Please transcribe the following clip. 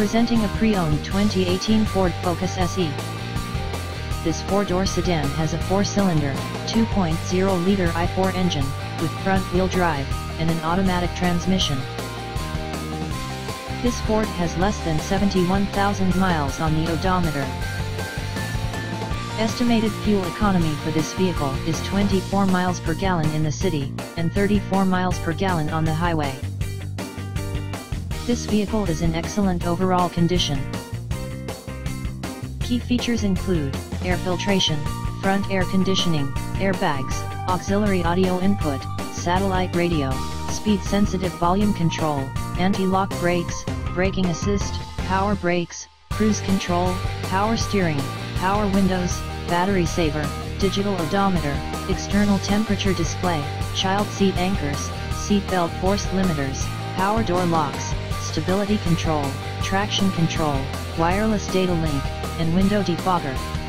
Presenting a pre-owned 2018 Ford Focus SE. This four-door sedan has a four-cylinder, 2.0-liter i4 engine, with front-wheel drive, and an automatic transmission. This Ford has less than 71,000 miles on the odometer. Estimated fuel economy for this vehicle is 24 miles per gallon in the city, and 34 miles per gallon on the highway. This vehicle is in excellent overall condition. Key features include, air filtration, front air conditioning, airbags, auxiliary audio input, satellite radio, speed-sensitive volume control, anti-lock brakes, braking assist, power brakes, cruise control, power steering, power windows, battery saver, digital odometer, external temperature display, child seat anchors, seat belt force limiters, power door locks, stability control, traction control, wireless data link, and window defogger.